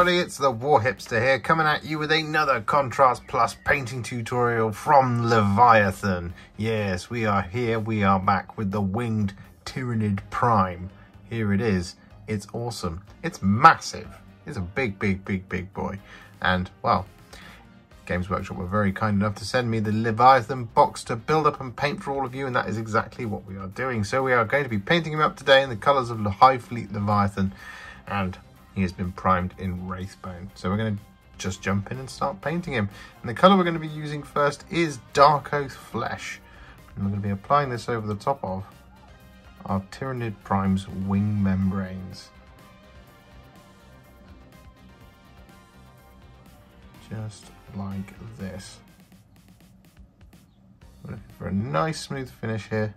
everybody, it's the Warhipster here, coming at you with another Contrast Plus painting tutorial from Leviathan. Yes, we are here, we are back with the Winged Tyranid Prime. Here it is, it's awesome, it's massive, it's a big, big, big, big boy. And, well, Games Workshop were very kind enough to send me the Leviathan box to build up and paint for all of you, and that is exactly what we are doing. So we are going to be painting him up today in the colours of the Hive Fleet Leviathan, and he has been primed in Wraithbone. So we're going to just jump in and start painting him. And the colour we're going to be using first is Darkoath Flesh. And we're going to be applying this over the top of our Tyranid Prime's wing membranes. Just like this. We're looking for a nice smooth finish here.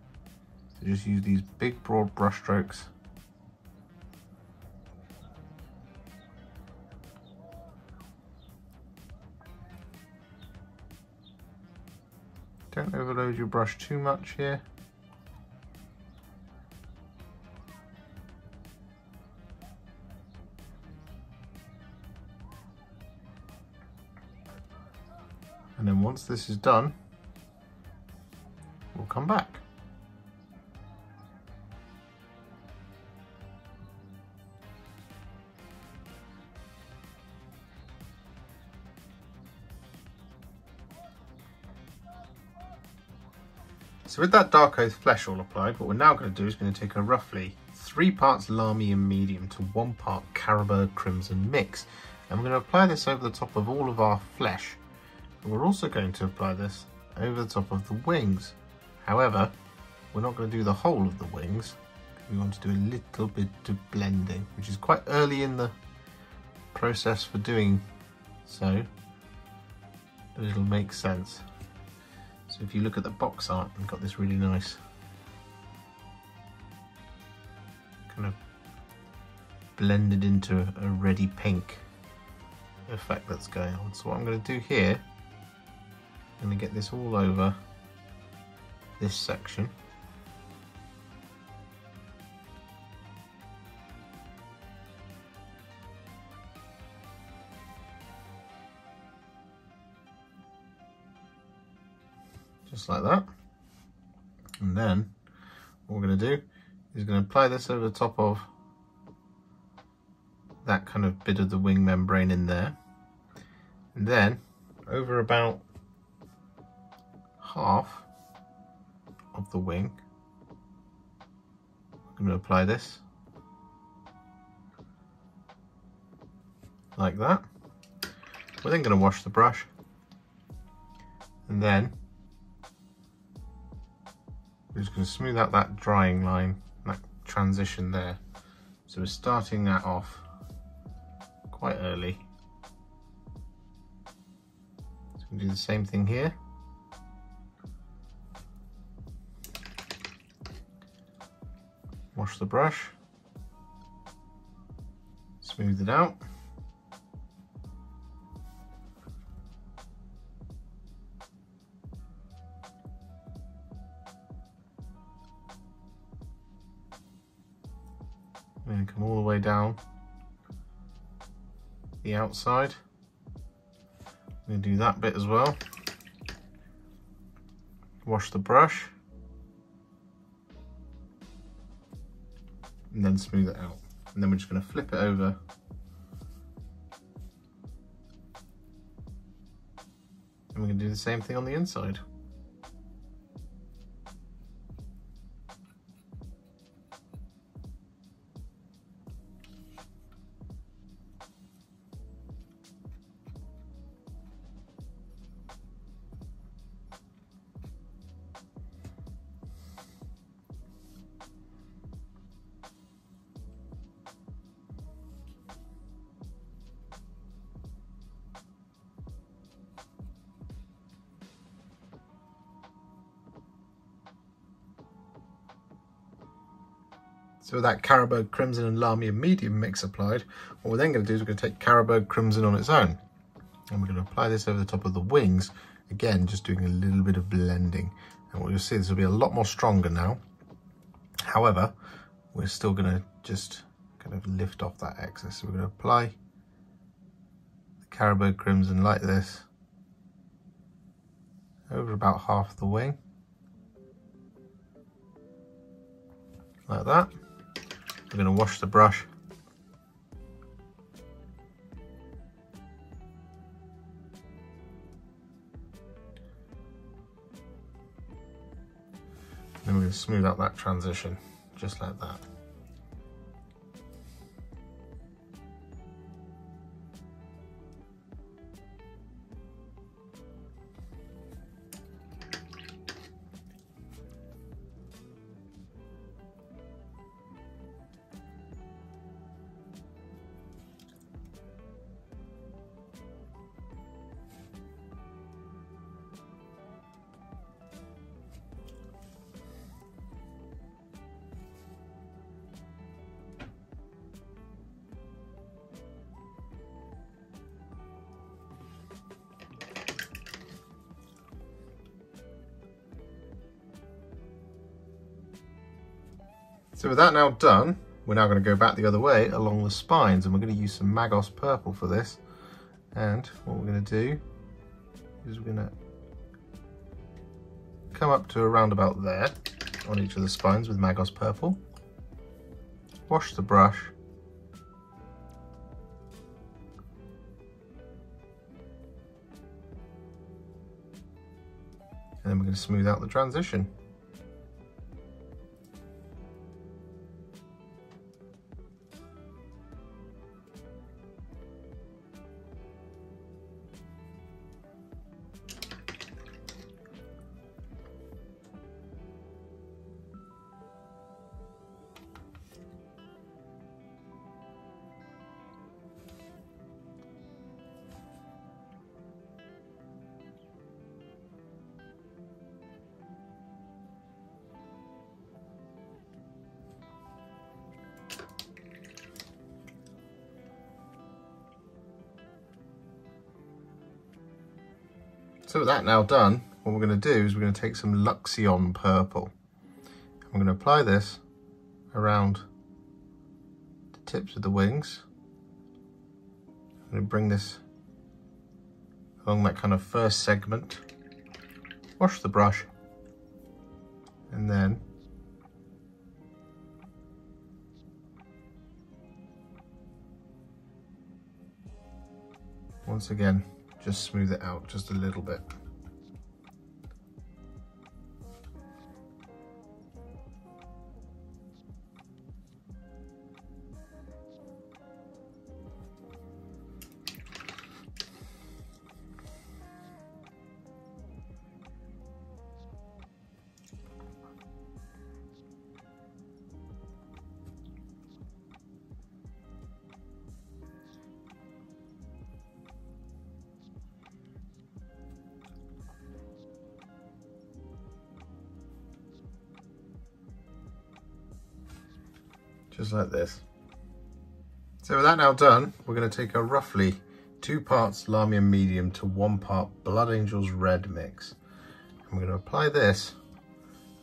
So just use these big broad brush Don't overload your brush too much here. And then once this is done, we'll come back. So with that Darkoath flesh all applied, what we're now going to do is going to take a roughly three parts Lahmian medium to one part Carroburg Crimson mix. And we're going to apply this over the top of all of our flesh. And we're also going to apply this over the top of the wings. However, we're not going to do the whole of the wings. We want to do a little bit of blending, which is quite early in the process for doing so, but it'll make sense. So if you look at the box art, we've got this really nice kind of blended into a ready pink effect that's going on. So what I'm going to do here, I'm going to get this all over this section. Just like that. And then what we're going to do is going to apply this over the top of that kind of bit of the wing membrane in there. And then over about half of the wing, I'm going to apply this like that. We're then going to wash the brush and then just going to smooth out that drying line, that transition there. So we're starting that off quite early. So we do the same thing here. Wash the brush, smooth it out. And come all the way down the outside. I'm going to do that bit as well. Wash the brush. And then smooth it out. And then we're just going to flip it over. And we're going to do the same thing on the inside. So with that Carroburg Crimson and Lahmian Medium mix applied, what we're then going to do is we're going to take Carroburg Crimson on its own. And we're going to apply this over the top of the wings. Again, just doing a little bit of blending. And what you'll see, this will be a lot more stronger now. However, we're still going to just kind of lift off that excess. So we're going to apply Carroburg Crimson like this over about half the wing. Like that. We're going to wash the brush Then we're going to smooth out that transition, just like that. So with that now done, we're now going to go back the other way along the spines and we're going to use some Magos purple for this. And what we're going to do is we're going to come up to around about there on each of the spines with Magos purple. Wash the brush. And then we're going to smooth out the transition. So with that now done, what we're going to do is we're going to take some Luxion purple. I'm going to apply this around the tips of the wings. I'm going to bring this along that kind of first segment, wash the brush, and then once again just smooth it out just a little bit. Just like this. So with that now done, we're going to take a roughly two parts Lahmian medium to one part Blood Angels red mix. I'm going to apply this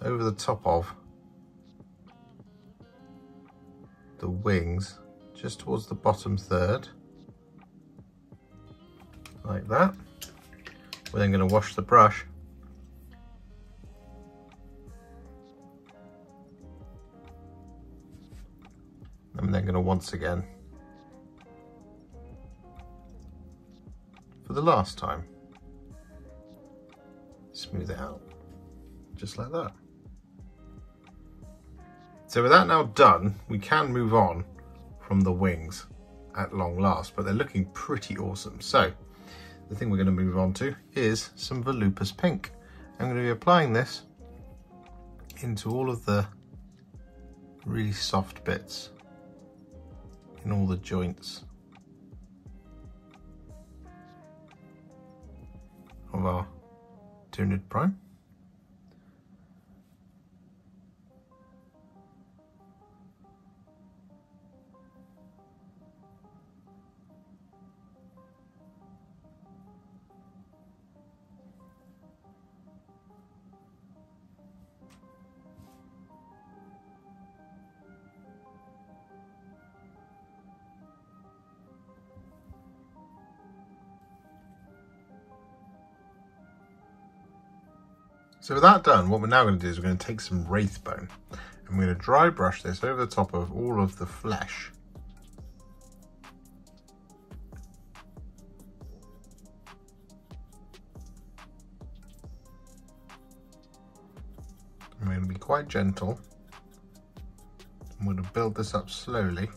over the top of the wings, just towards the bottom third, like that. We're then going to wash the brush then going to once again, for the last time, smooth it out, just like that. So with that now done, we can move on from the wings at long last, but they're looking pretty awesome. So the thing we're going to move on to is some Volupus Pink. I'm going to be applying this into all of the really soft bits in all the joints of our Tyranid Prime. So with that done, what we're now going to do is we're going to take some Wraithbone and we're going to dry brush this over the top of all of the flesh. I'm going to be quite gentle. I'm going to build this up slowly.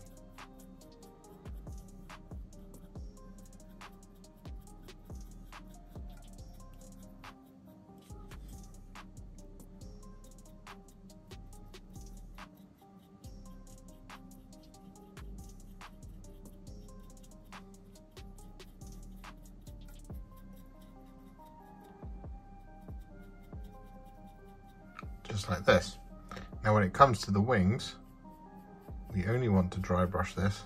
Like this. Now when it comes to the wings, we only want to dry brush this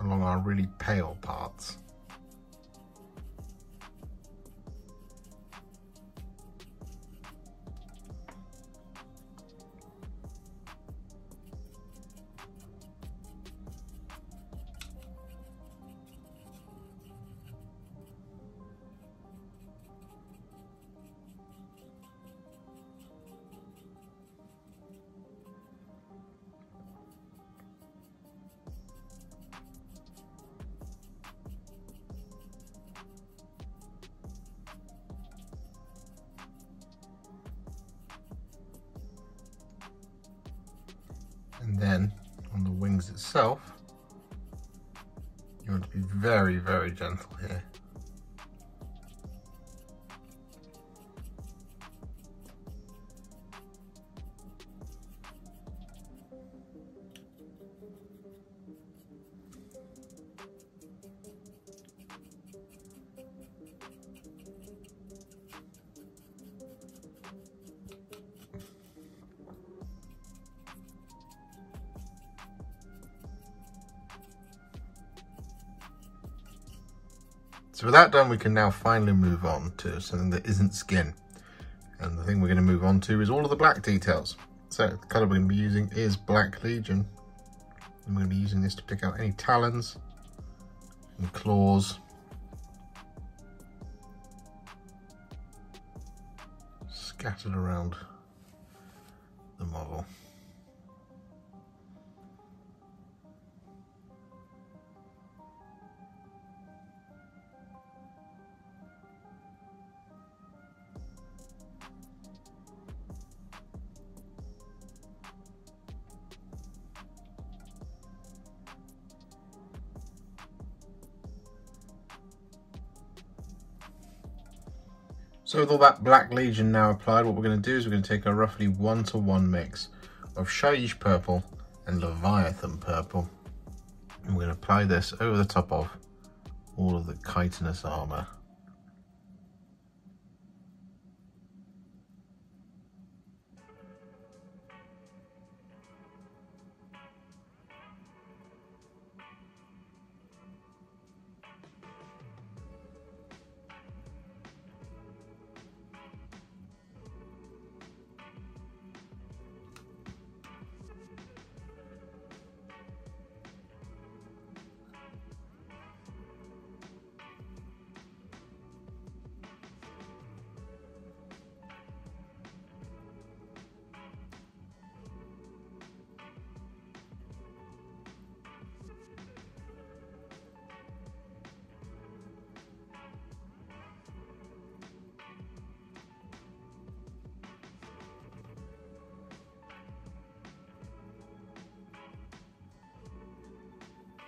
along our really pale parts. And then on the wings itself, you want to be very, very gentle here. So with that done, we can now finally move on to something that isn't skin. And the thing we're going to move on to is all of the black details. So the colour we're going to be using is Black Legion. We're going to be using this to pick out any talons and claws. Scattered around So with all that Black Legion now applied, what we're going to do is we're going to take a roughly one-to-one -one mix of Shyish Purple and Leviathan Purple. And we're going to apply this over the top of all of the chitinous armour.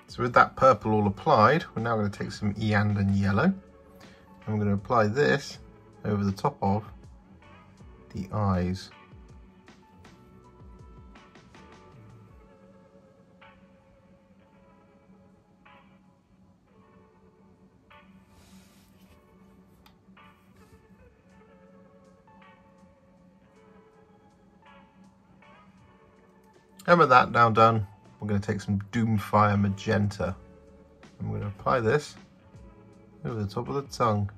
So with that purple all applied, we're now going to take some Iyanden yellow and we're going to apply this over the top of the eyes. And with that now done, we're going to take some Doomfire Magenta we're going to apply this over the top of the tongue.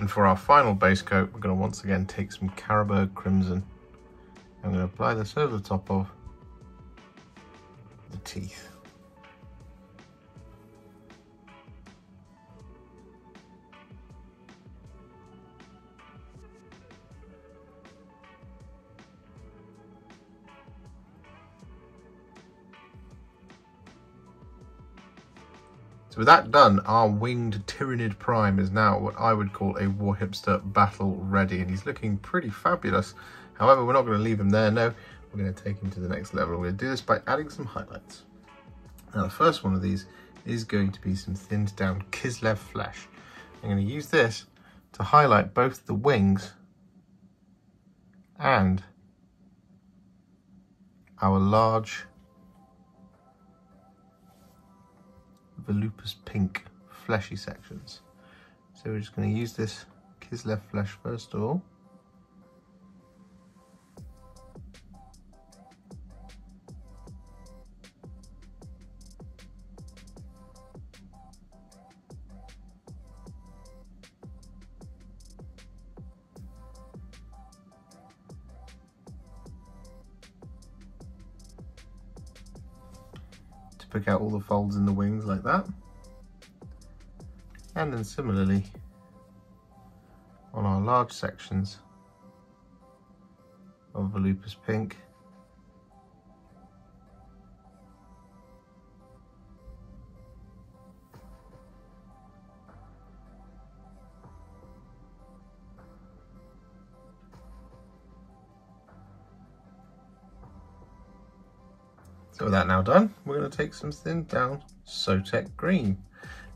And for our final base coat, we're going to once again take some Carroburg Crimson. I'm going to apply this over the top of the teeth. With that done, our winged Tyranid Prime is now what I would call a Warhipster battle ready, and he's looking pretty fabulous. However, we're not going to leave him there, no. We're going to take him to the next level. We're going to do this by adding some highlights. Now, the first one of these is going to be some thinned down Kislev flesh. I'm going to use this to highlight both the wings and our large volupus pink fleshy sections. So we're just going to use this Kislev flesh first of all. Pick out all the folds in the wings like that. And then similarly on our large sections of Volupus Pink So with that now done, we're going to take some thin down Sotek green.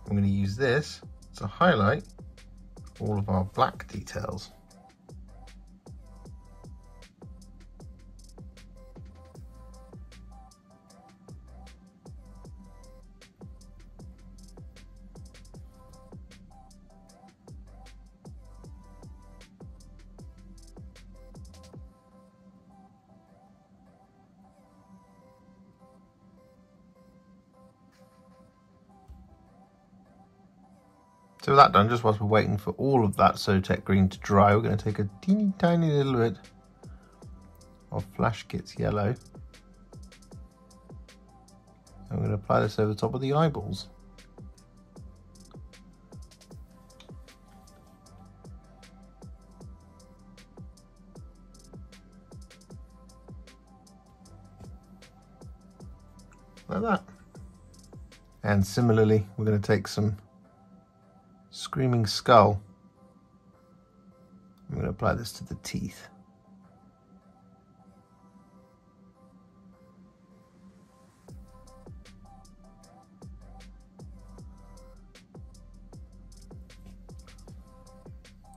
I'm going to use this to highlight all of our black details. So with that done, just whilst we're waiting for all of that Sotek green to dry, we're going to take a teeny tiny little bit of Flash Gitz yellow. We're going to apply this over the top of the eyeballs. Like that. And similarly, we're going to take some Screaming Skull. I'm going to apply this to the teeth.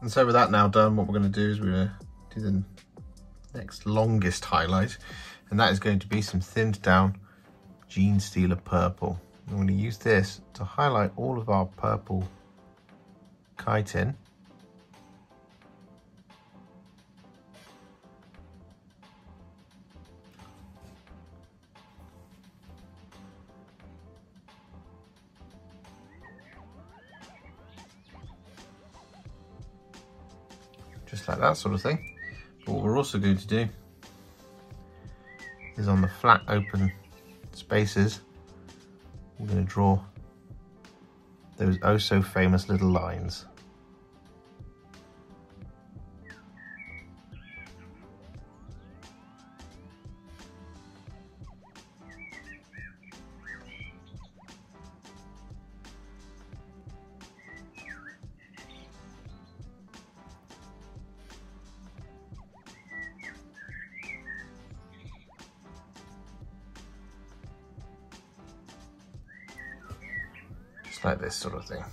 And so with that now done, what we're going to do is we're going to do the next longest highlight, and that is going to be some thinned down Genestealer Purple. I'm going to use this to highlight all of our purple Just like that sort of thing. But what we're also going to do is on the flat open spaces, we're going to draw those oh so famous little lines. This sort of thing.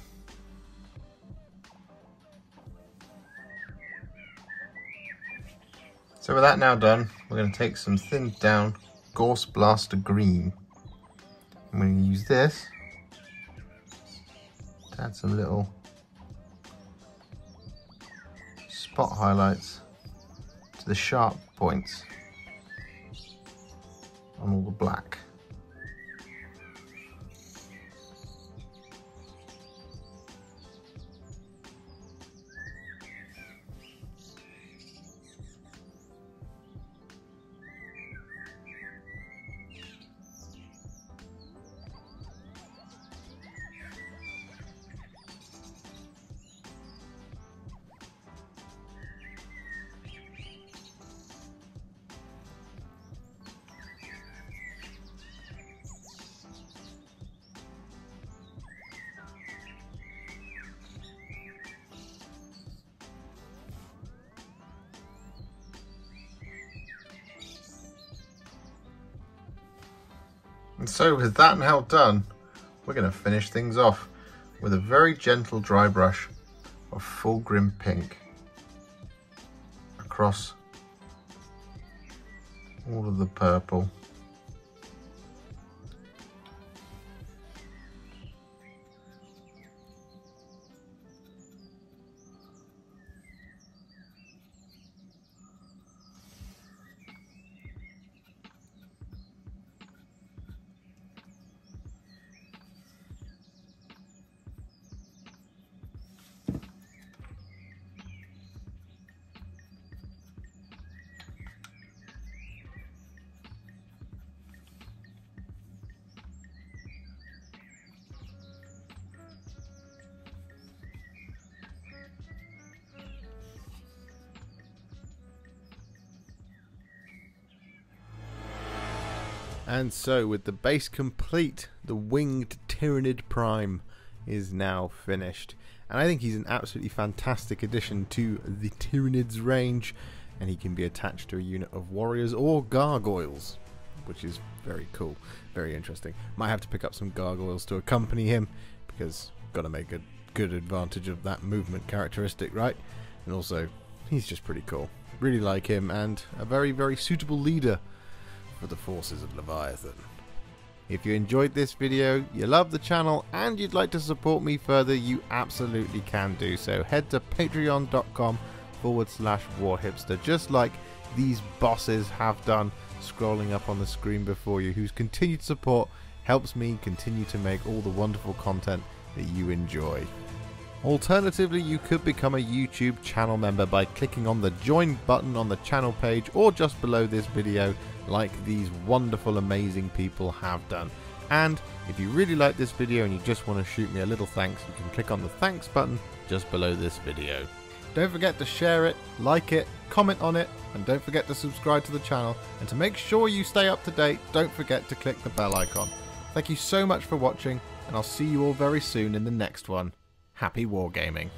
So with that now done, we're going to take some thinned down Gauss Blaster Green. I'm going to use this to add some little spot highlights to the sharp points on all the black. And so with that now done, we're going to finish things off with a very gentle dry brush of Fulgrim Pink across all of the purple. And so, with the base complete, the winged Tyranid Prime is now finished. And I think he's an absolutely fantastic addition to the Tyranids range, and he can be attached to a unit of warriors or gargoyles, which is very cool, very interesting. Might have to pick up some gargoyles to accompany him, because got to make a good advantage of that movement characteristic, right? And also, he's just pretty cool. Really like him, and a very, very suitable leader for the forces of Leviathan. If you enjoyed this video, you love the channel, and you'd like to support me further, you absolutely can do so. Head to patreon.com forward slash warhipster, just like these bosses have done, scrolling up on the screen before you, whose continued support helps me continue to make all the wonderful content that you enjoy. Alternatively, you could become a YouTube channel member by clicking on the join button on the channel page or just below this video like these wonderful, amazing people have done. And if you really like this video and you just want to shoot me a little thanks, you can click on the thanks button just below this video. Don't forget to share it, like it, comment on it, and don't forget to subscribe to the channel. And to make sure you stay up to date, don't forget to click the bell icon. Thank you so much for watching, and I'll see you all very soon in the next one. Happy wargaming.